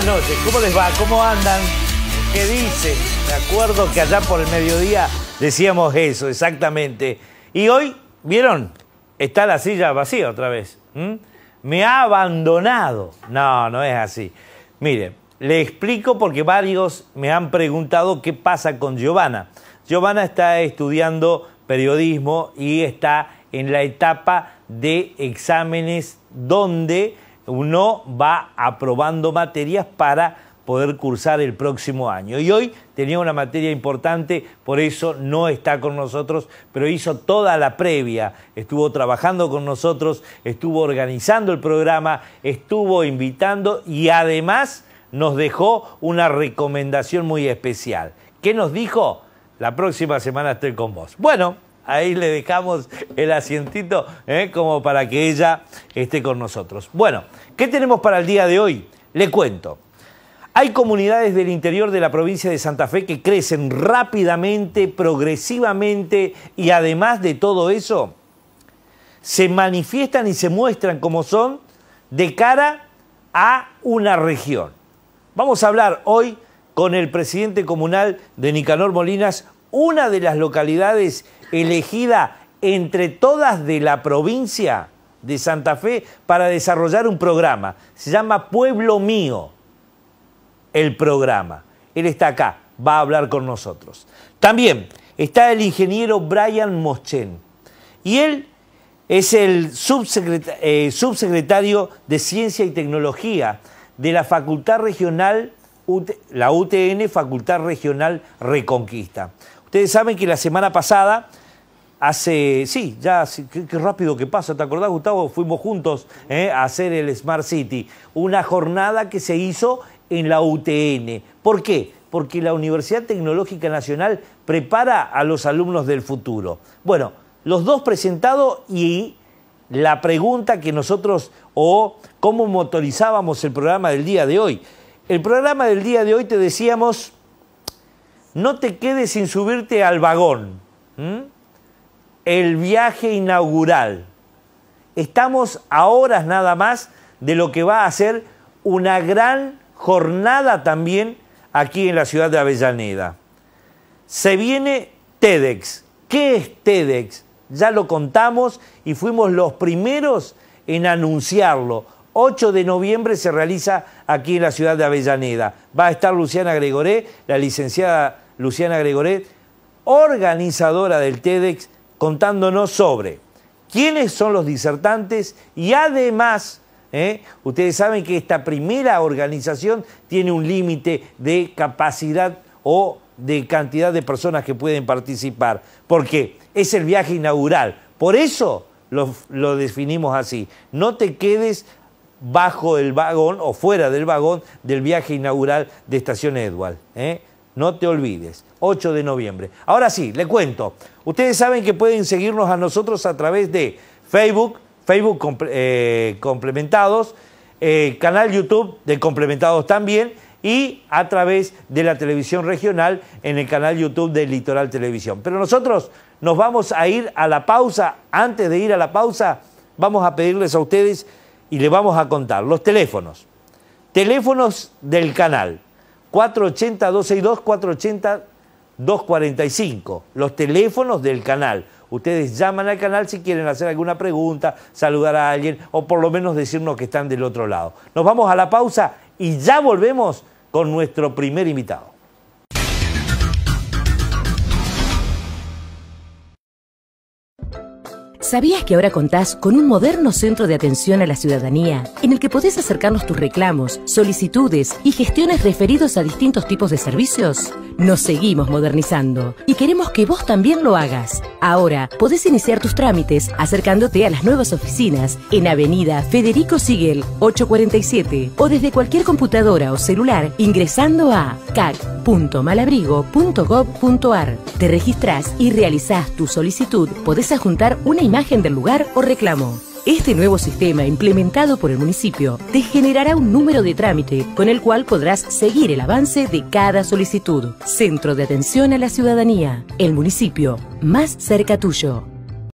buenas noches. ¿Cómo les va? ¿Cómo andan? ¿Qué dicen? Me acuerdo que allá por el mediodía decíamos eso, exactamente. Y hoy, ¿vieron? Está la silla vacía otra vez. Me ha abandonado. No, no es así. Mire, le explico porque varios me han preguntado qué pasa con Giovanna. Giovanna está estudiando periodismo y está en la etapa de exámenes donde uno va aprobando materias para poder cursar el próximo año. Y hoy tenía una materia importante, por eso no está con nosotros, pero hizo toda la previa, estuvo trabajando con nosotros, estuvo organizando el programa, estuvo invitando y además nos dejó una recomendación muy especial. ¿Qué nos dijo? La próxima semana estoy con vos. Bueno, ahí le dejamos el asientito ¿eh? como para que ella esté con nosotros. Bueno, ¿qué tenemos para el día de hoy? Le cuento. Hay comunidades del interior de la provincia de Santa Fe que crecen rápidamente, progresivamente y además de todo eso, se manifiestan y se muestran como son de cara a una región. Vamos a hablar hoy con el presidente comunal de Nicanor Molinas, una de las localidades elegida entre todas de la provincia de Santa Fe para desarrollar un programa. Se llama Pueblo Mío, el programa. Él está acá, va a hablar con nosotros. También está el ingeniero Brian Moschen. Y él es el eh, subsecretario de Ciencia y Tecnología de la Facultad Regional, la UTN, Facultad Regional Reconquista. Ustedes saben que la semana pasada hace, sí, ya, qué, rápido que pasa, ¿te acordás, Gustavo? Fuimos juntos eh, a hacer el Smart City, una jornada que se hizo en la UTN. ¿Por qué? Porque la Universidad Tecnológica Nacional prepara a los alumnos del futuro. Bueno, los dos presentados y la pregunta que nosotros, o cómo motorizábamos el programa del día de hoy. El programa del día de hoy te decíamos, no te quedes sin subirte al vagón el viaje inaugural. Estamos a horas nada más de lo que va a ser una gran jornada también aquí en la ciudad de Avellaneda. Se viene TEDx. ¿Qué es TEDx? Ya lo contamos y fuimos los primeros en anunciarlo. 8 de noviembre se realiza aquí en la ciudad de Avellaneda. Va a estar Luciana Gregoré, la licenciada Luciana Gregoré, organizadora del TEDx contándonos sobre quiénes son los disertantes y además, ¿eh? ustedes saben que esta primera organización tiene un límite de capacidad o de cantidad de personas que pueden participar, porque es el viaje inaugural. Por eso lo, definimos así. No te quedes bajo el vagón o fuera del vagón del viaje inaugural de Estación Edward. ¿eh? No te olvides, 8 de noviembre. Ahora sí, le cuento. Ustedes saben que pueden seguirnos a nosotros a través de Facebook, Facebook eh, Complementados, eh, canal YouTube de Complementados también y a través de la televisión regional en el canal YouTube de Litoral Televisión. Pero nosotros nos vamos a ir a la pausa. Antes de ir a la pausa, vamos a pedirles a ustedes y les vamos a contar los teléfonos. Teléfonos del canal 480-262, 480-245, los teléfonos del canal. Ustedes llaman al canal si quieren hacer alguna pregunta, saludar a alguien o por lo menos decirnos que están del otro lado. Nos vamos a la pausa y ya volvemos con nuestro primer invitado. ¿Sabías que ahora contás con un moderno centro de atención a la ciudadanía en el que podés acercarnos tus reclamos, solicitudes y gestiones referidos a distintos tipos de servicios? Nos seguimos modernizando y queremos que vos también lo hagas. Ahora podés iniciar tus trámites acercándote a las nuevas oficinas en Avenida Federico Sigel 847 o desde cualquier computadora o celular ingresando a cac.malabrigo.gov.ar. Te registrás y realizás tu solicitud. Podés adjuntar una imagen del lugar o reclamo. Este nuevo sistema implementado por el municipio te generará un número de trámite con el cual podrás seguir el avance de cada solicitud. Centro de Atención a la Ciudadanía. El municipio más cerca tuyo.